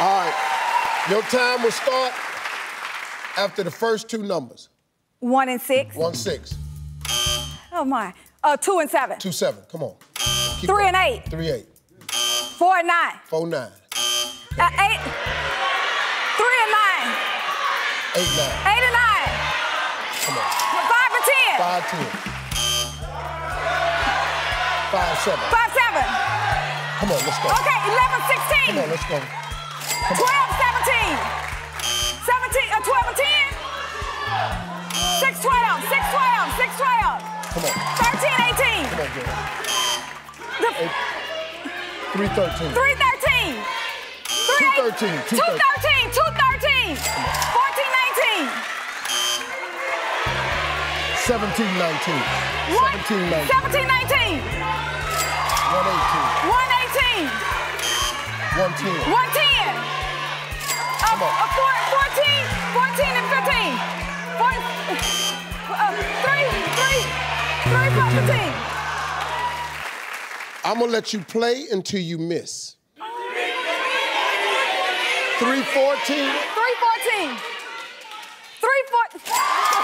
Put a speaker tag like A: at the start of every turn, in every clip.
A: All right. Your time will start after the first two numbers.
B: One and six.
A: One six.
B: Oh my. Uh, two and seven.
A: Two seven. Come on. Keep
B: Three
A: going.
B: and eight.
A: Three eight.
B: Four and nine.
A: Four nine.
B: Uh, eight. Three and nine.
A: Eight nine.
B: Eight and nine.
A: Come on.
B: Five and ten.
A: Five ten. Five seven.
B: Five seven.
A: Come on, let's go.
B: Okay, 11, 16.
A: Come on, let's go. Come
B: 12,
A: on.
B: 17. 17, uh, 12 and 10. 6, 12, 6, 12, 6, 12.
A: Come on.
B: 13, 18.
A: Come on, girl.
B: The,
A: Eight. Three thirteen.
B: 3, 13.
A: 213,
B: 2, 13, 2, 13. 14, 19.
A: Seventeen nineteen.
B: One-
A: Seventeen nineteen.
B: 17, 19.
A: One eighteen.
B: 118.
A: One ten.
B: 110. Uh, four, 14, 14 and 15. Four, uh, 3, 3, 3, 4, 15.
A: I'm gonna let you play until you miss. Three fourteen.
B: 314. 314.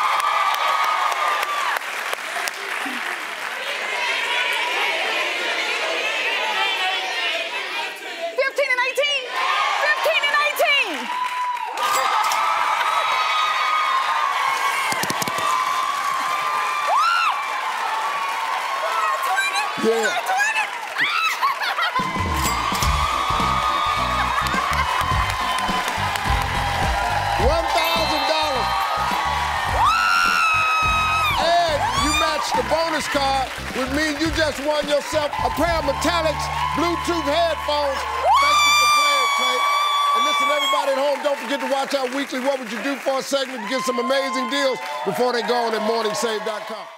A: Yeah. One thousand dollars. And you match the bonus card, which means you just won yourself a pair of metallics Bluetooth headphones. Thank you for playing, Clay. And listen, everybody at home, don't forget to watch our weekly What Would You Do For a segment to get some amazing deals before they go on at morningsave.com.